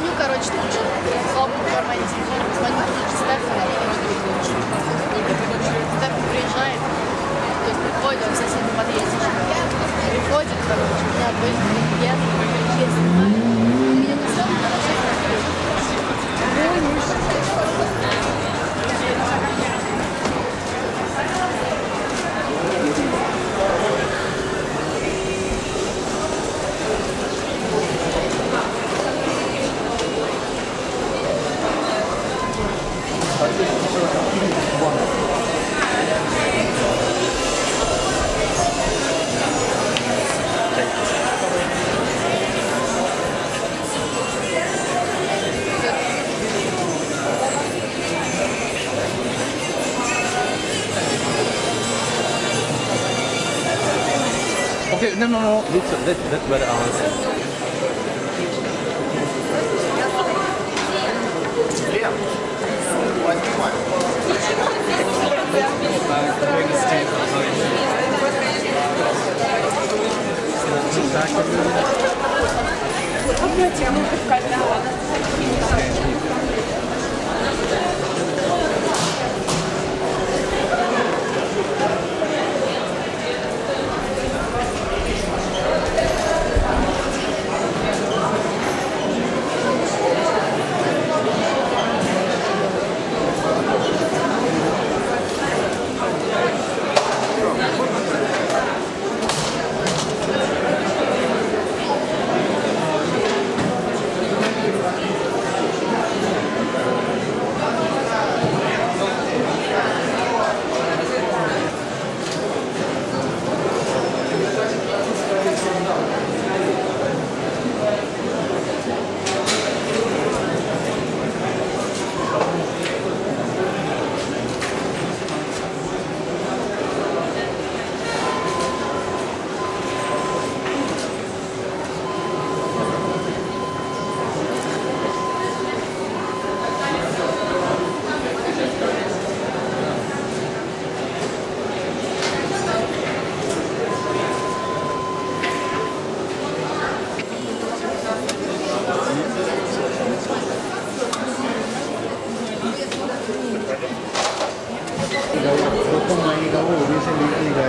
Звоню, короче, тут в кармане телефон, звоню тут же Стефану, Стефан приезжает, то есть приходит, он в соседнем подъезде. Приходит, короче, меня клиент, я снимаю. no, no, no. Dit, dit, dit werd alles. Ja.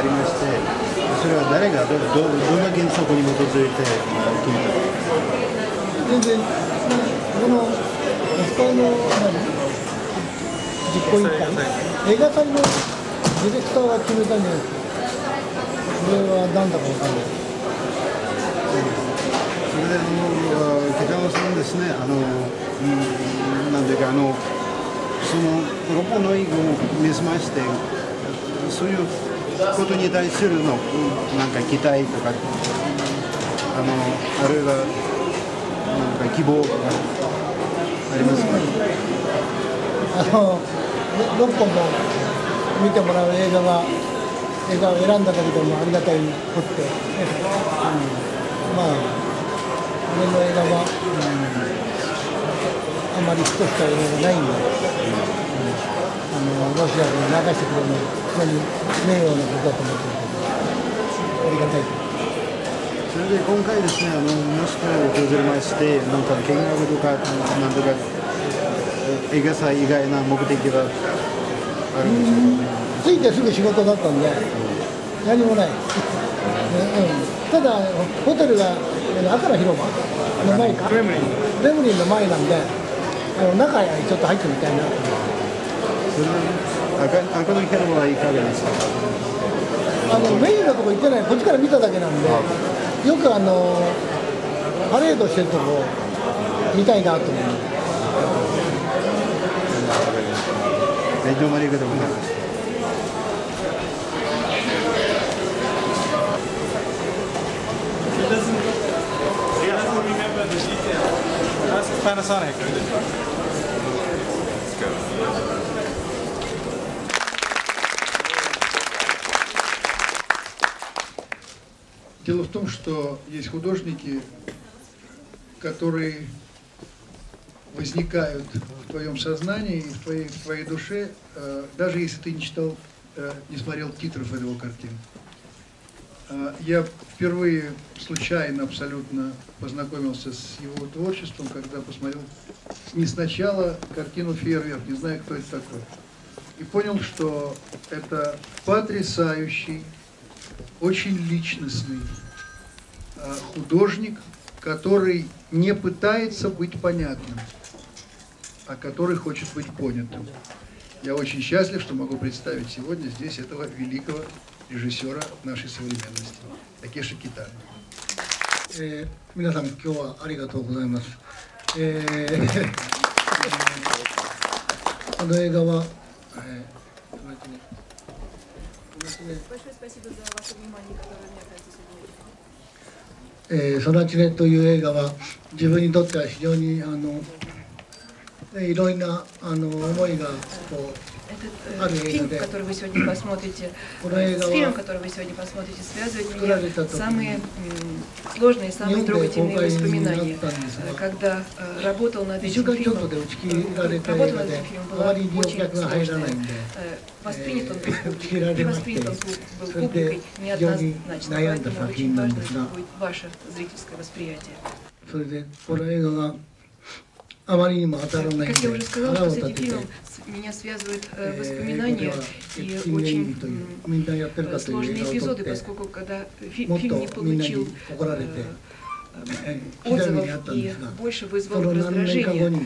りましてそれは誰がどどどんな原則に基づいてまあ決めたか全然このスカイの何実行委員会映画祭のディレクターが決めたんじゃないです。かそれは何だかわかんない。それであの北川さんですねあの、うん、なんていうかあのそのロコの映画を見せましてそういうことに対するのうんなんか期待とかあのあるいはなんか希望とかありますか、あの6本も見てもらう映画が映画を選んだだけでもありがたいこって、うん、まあ俺の映画は、うんあまりヒットした映画がないんで、うんあのロシアで流してくれるのは非常に名誉なことだと思ってるけどありがたいと。それで今回ですね、あのモスクワを訪れまして、なんか見学とか、なんとか、映画祭以外な目的はあるんでしょうかね。着いてすぐ仕事だったんで、何もない、ねうん、ただ、ホテルがえ赤の広場の前か、レムリンの前なんで、あの中へちょっと入ってみたいなと思って赤赤の広場はいかがですかあのメインのとこ行ってない、こっちから見ただけなんで、よくあのパレードしてるとこ見たいなと思って。はいどうもありがとうございました。Дело в том, что есть художники, которые возникают в твоем сознании в твоей, в твоей душе, э, даже если ты не читал, э, не смотрел титров этого картины. А, Я впервые случайно абсолютно познакомился с его творчеством, когда посмотрел не сначала картину «Фейерверк», не знаю, кто это такой, и понял, что это потрясающий, очень личностный а, художник, который не пытается быть понятным, а который хочет быть понятым. Я очень счастлив, что могу представить сегодня здесь этого великого режиссера нашей современности, Такеши Китана. えー皆さん今日はありがとうございます。えーこの映画は、えー Большое спасибо за ваше внимание, которое мне оказывается сегодня. えー、ソラチネという映画は自分にとっては非常にあのえーいろいろなあの思いがこ этот э, фильм, который вы сегодня посмотрите, э, с фильмом, который вы сегодня посмотрите, связывает меня самые э, сложные, самые трогательные воспоминания. Э, когда э, работал над этим фильмом, э, работал над этим фильмом, была очень сложная. Э, воспринят он был публикой, воспринят он был публикой неоднозначно. Поэтому очень важно будет ваше зрительское восприятие. Как я уже сказала, что с этим фильмом меня связывают э, воспоминания и очень э, сложные эпизоды, поскольку когда фильм не получил э, отзывов и больше вызвал раздражение,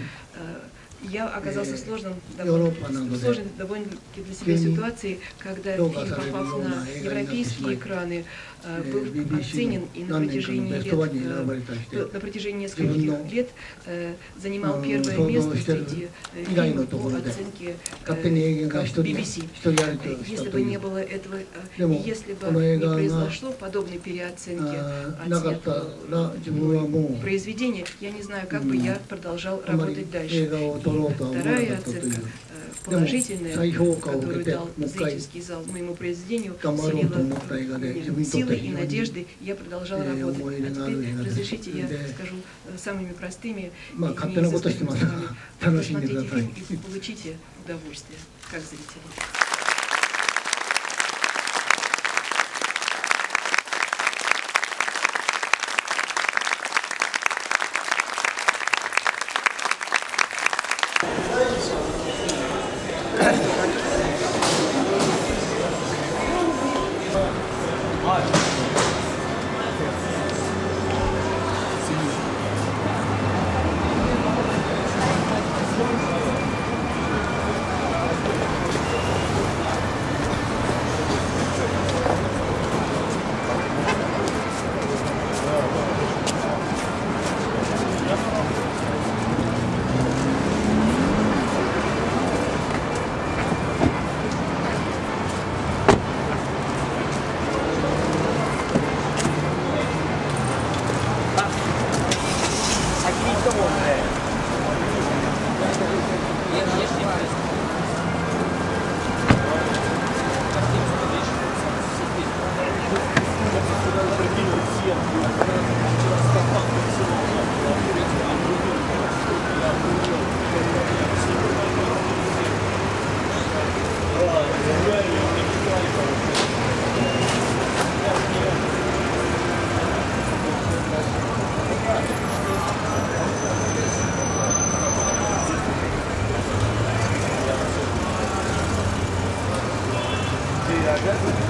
я оказался в сложном, довольно, сложной довольно-таки для себя ситуации, когда фильм попал на европейские экраны, э, был оценен и на протяжении лет, э, на протяжении нескольких лет э, занимал первое место среди фильмов по оценке BBC. Если бы не было этого, если бы не произошло подобной переоценки оценки произведения, я не знаю, как бы я продолжал работать дальше. Вторая оценка э, положительная, которую дал зрительский зал моему произведению, вселила силы и надежды, я продолжала работать. А теперь разрешите, я скажу э, самыми простыми и неизысканными словами. Посмотрите и получите удовольствие, как зрители. ileride.